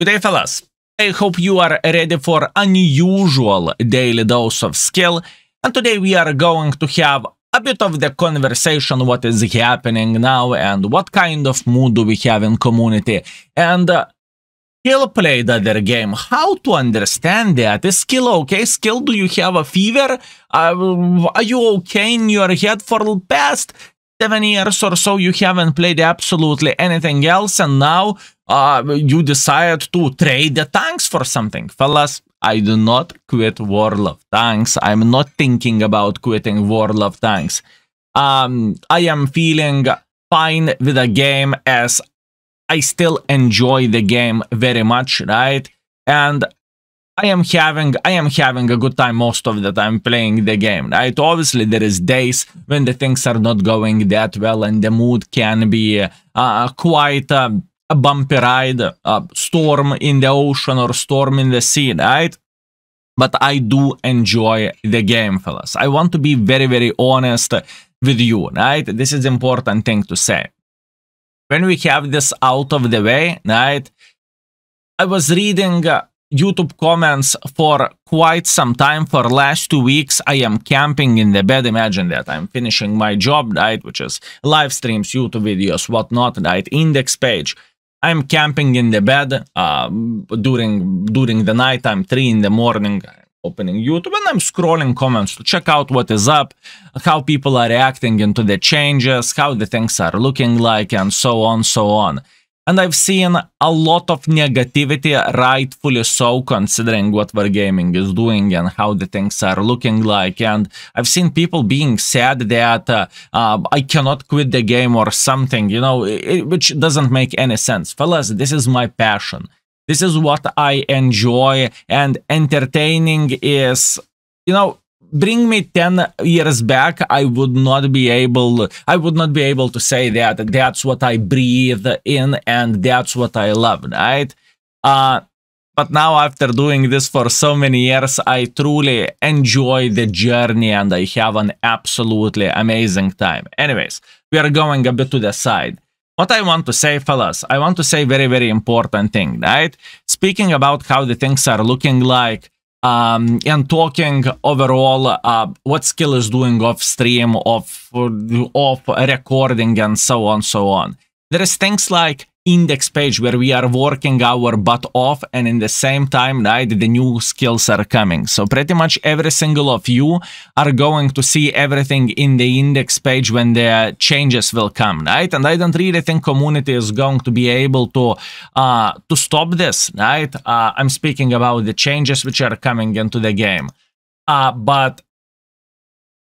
Good day, fellas. I hope you are ready for unusual daily dose of skill. And today we are going to have a bit of the conversation what is happening now and what kind of mood do we have in community. And uh, Skill play the other game. How to understand that? Is skill okay? Skill, do you have a fever? Uh, are you okay in your head for the past seven years or so? You haven't played absolutely anything else and now uh, you decide to trade the tanks for something. Fellas, I do not quit World of Tanks. I'm not thinking about quitting World of Tanks. Um, I am feeling fine with the game as I still enjoy the game very much, right? And I am having I am having a good time most of the time playing the game, right? Obviously, there is days when the things are not going that well and the mood can be uh, quite uh, a bumpy ride, a storm in the ocean or storm in the sea, right? But I do enjoy the game, fellas. I want to be very, very honest with you, right? This is important thing to say. When we have this out of the way, right? I was reading YouTube comments for quite some time. For last two weeks, I am camping in the bed. Imagine that I'm finishing my job, right? Which is live streams, YouTube videos, whatnot, right? Index page. I'm camping in the bed uh, during during the night. I'm three in the morning, opening YouTube, and I'm scrolling comments to check out what is up, how people are reacting into the changes, how the things are looking like, and so on, so on. And I've seen a lot of negativity, rightfully so, considering what Wargaming is doing and how the things are looking like. And I've seen people being sad that uh, uh, I cannot quit the game or something, you know, it, which doesn't make any sense. Fellas, this is my passion. This is what I enjoy, and entertaining is, you know, bring me 10 years back i would not be able i would not be able to say that. That's what i breathe in and that's what i love right? Uh but now after doing this for so many years i truly enjoy the journey and i have an absolutely amazing time. Anyways we are going a bit to the side. What I want to say, fellas, I want to say very, very important thing, right? Speaking about how the things are looking like, um, and talking overall uh, what skill is doing off stream, off, off recording, and so on, so on. There is things like index page where we are working our butt off and in the same time right the new skills are coming. So pretty much every single of you are going to see everything in the index page when the changes will come right? And i don't really think community is going to be able to uh to stop this right? Uh, i'm speaking about the changes which are coming into the game. Uh but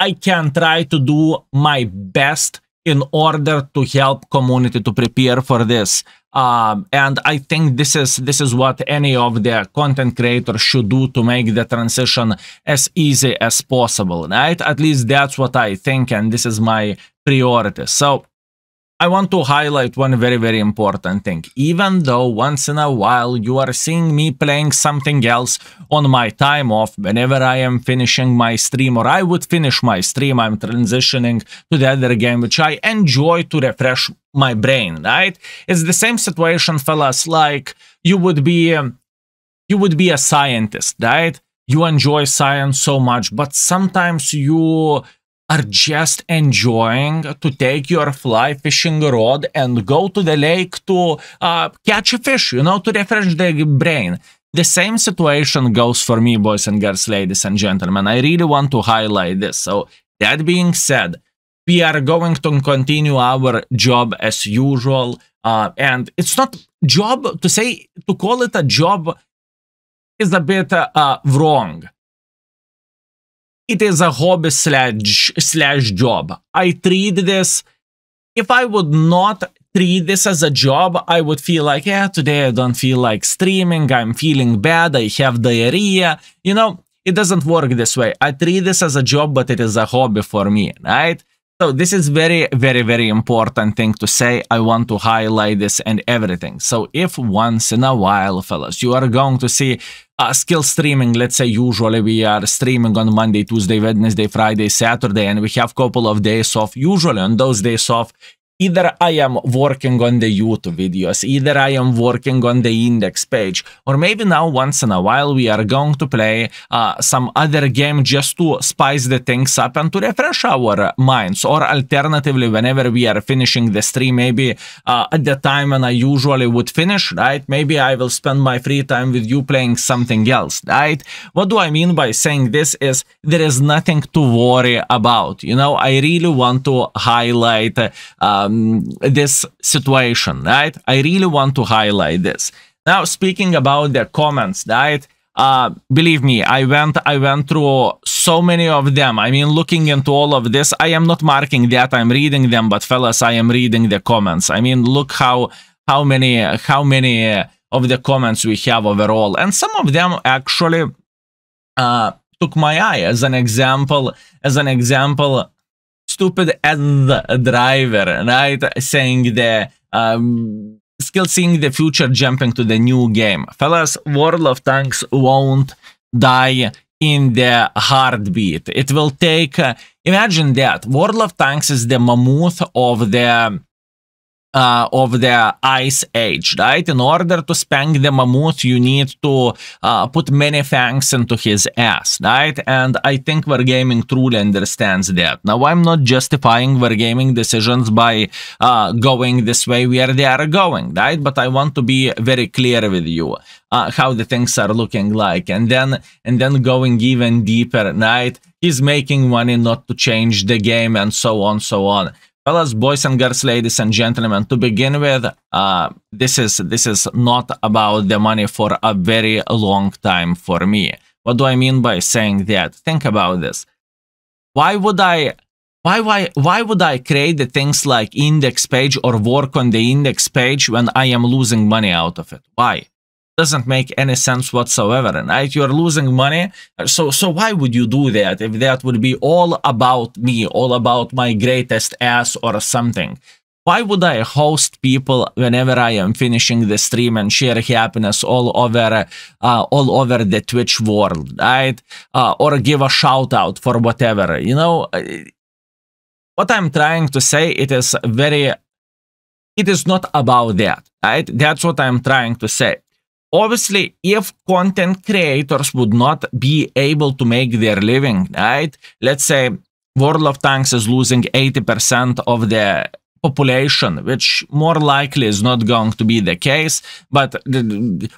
i can try to do my best in order to help community to prepare for this. Um, and I think this is this is what any of the content creators should do to make the transition as easy as possible, right? At least that's what I think, and this is my priority. So I want to highlight one very, very important thing. Even though once in a while you are seeing me playing something else on my time off, whenever I am finishing my stream or I would finish my stream, I'm transitioning to the other game, which I enjoy to refresh my brain, right? It's the same situation, fellas, like you would be, um, you would be a scientist, right? You enjoy science so much, but sometimes you are just enjoying to take your fly fishing rod and go to the lake to uh, catch a fish, you know, to refresh the brain. The same situation goes for me, boys and girls, ladies and gentlemen. I really want to highlight this. So, that being said, we are going to continue our job as usual. Uh, and it's not job to say, to call it a job is a bit uh, wrong it is a hobby slash slash job. I treat this if I would not treat this as a job, I would feel like, yeah, today I don't feel like streaming, I'm feeling bad, I have diarrhea. You know, it doesn't work this way. I treat this as a job, but it is a hobby for me, right? So this is very, very, very important thing to say. I want to highlight this and everything. So if once in a while, fellas, you are going to see uh, skill streaming, let's say usually we are streaming on Monday, Tuesday, Wednesday, Friday, Saturday, and we have couple of days off. Usually on those days off, either I am working on the YouTube videos, either I am working on the index page, or maybe now once in a while we are going to play uh, some other game just to spice the things up and to refresh our minds. Or alternatively, whenever we are finishing the stream, maybe uh, at the time when I usually would finish, right? Maybe I will spend my free time with you playing something else, right? What do I mean by saying this is there is nothing to worry about. You know, I really want to highlight uh, um, this situation, right? I really want to highlight this. Now, speaking about the comments, right? Uh, believe me, I went I went through so many of them. I mean, looking into all of this, I am not marking that I'm reading them, but fellas, I am reading the comments. I mean, look how how many how many of the comments we have overall, and some of them actually uh, took my eye as an example. As an example, stupid as the driver, right? Saying the um, still seeing the future jumping to the new game. Fellas, World of Tanks won't die in the heartbeat. It will take, uh, imagine that, World of Tanks is the mammoth of the uh, of the ice age, right? In order to spank the mammoth, you need to uh, put many fangs into his ass, right? And I think Wargaming truly understands that. Now, I'm not justifying Wargaming decisions by uh, going this way where they are going, right? But I want to be very clear with you uh, how the things are looking like, and then and then going even deeper, right? He's making money not to change the game, and so on, so on. Fellas, boys and girls, ladies and gentlemen, to begin with, uh, this is this is not about the money for a very long time for me. What do I mean by saying that? Think about this. Why would I why why why would I create the things like index page or work on the index page when I am losing money out of it? Why? Doesn't make any sense whatsoever right you're losing money so so why would you do that if that would be all about me all about my greatest ass or something why would I host people whenever I am finishing the stream and share happiness all over, uh, all over the Twitch world, right? Uh, or give a shout out for whatever, you know? What I'm trying to say, it is very, it is not about that, right? That's what I'm trying to say. Obviously, if content creators would not be able to make their living, right? Let's say World of Tanks is losing 80% of the population, which more likely is not going to be the case, but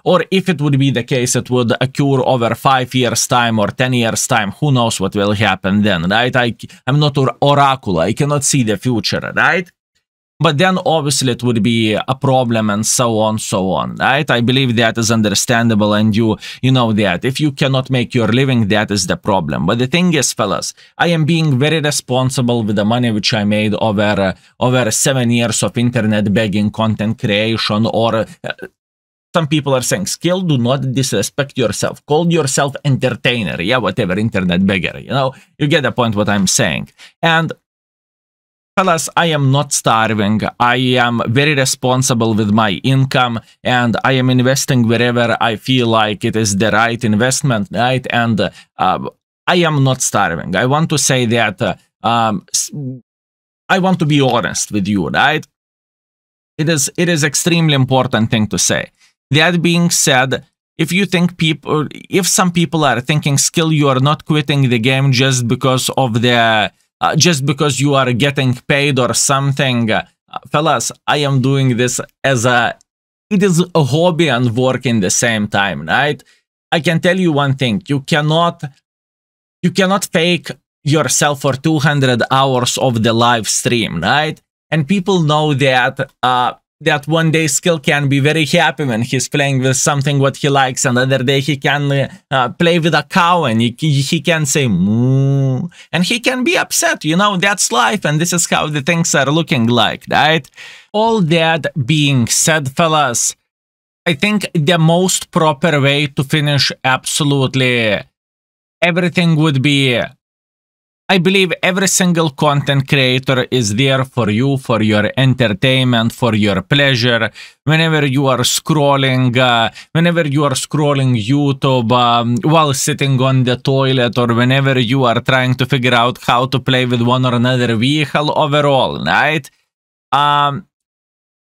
or if it would be the case, it would occur over five years time or 10 years time. Who knows what will happen then, right? I, I'm not or oracle. I cannot see the future, right? But then obviously it would be a problem and so on so on right? I believe that is understandable and you you know that. If you cannot make your living that is the problem. But the thing is fellas i am being very responsible with the money which i made over uh, over seven years of internet begging content creation or uh, some people are saying skill do not disrespect yourself. Call yourself entertainer. Yeah whatever internet beggar you know? You get the point what i'm saying. And fellas, I am not starving. I am very responsible with my income and I am investing wherever I feel like it is the right investment, right? And uh, I am not starving. I want to say that uh, um, I want to be honest with you, right? It is it is extremely important thing to say. That being said, if you think people, if some people are thinking skill, you are not quitting the game just because of the uh, just because you are getting paid or something. Uh, fellas, I am doing this as a, it is a hobby and work in the same time, right? I can tell you one thing, you cannot, you cannot fake yourself for 200 hours of the live stream, right? And people know that uh, that one day skill can be very happy when he's playing with something what he likes. Another day he can uh, play with a cow and he, he can say moo. And he can be upset you know that's life and this is how the things are looking like right? All that being said fellas i think the most proper way to finish absolutely everything would be I believe every single content creator is there for you, for your entertainment, for your pleasure. Whenever you are scrolling, uh, whenever you are scrolling YouTube um, while sitting on the toilet, or whenever you are trying to figure out how to play with one or another vehicle overall, right? Um,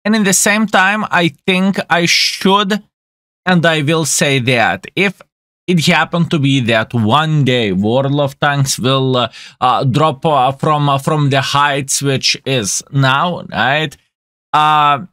and in the same time, I think I should and I will say that if it happened to be that one day World of Tanks will uh, uh, drop uh, from uh, from the heights which is now, right? Uh,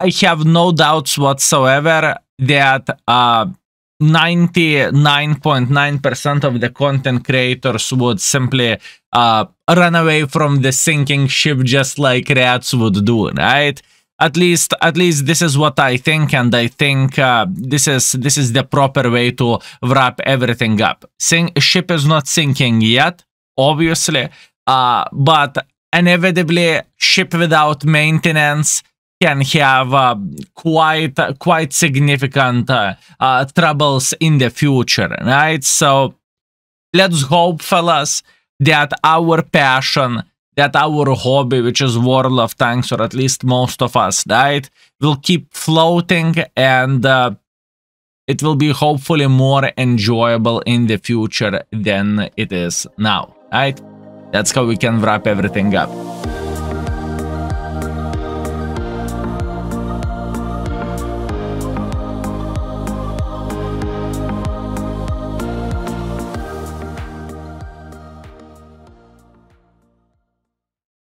I have no doubts whatsoever that 99.9% uh, of the content creators would simply run away from the sinking ship just like rats would do, right? At least at least this is what i think and i think uh, this is this is the proper way to wrap everything up. Sing ship is not sinking yet obviously uh, but inevitably ship without maintenance can have uh, quite quite significant uh, uh, troubles in the future right? So let's hope fellas that our passion that our hobby, which is World of Tanks, or at least most of us, right, will keep floating and uh, it will be hopefully more enjoyable in the future than it is now, right? That's how we can wrap everything up.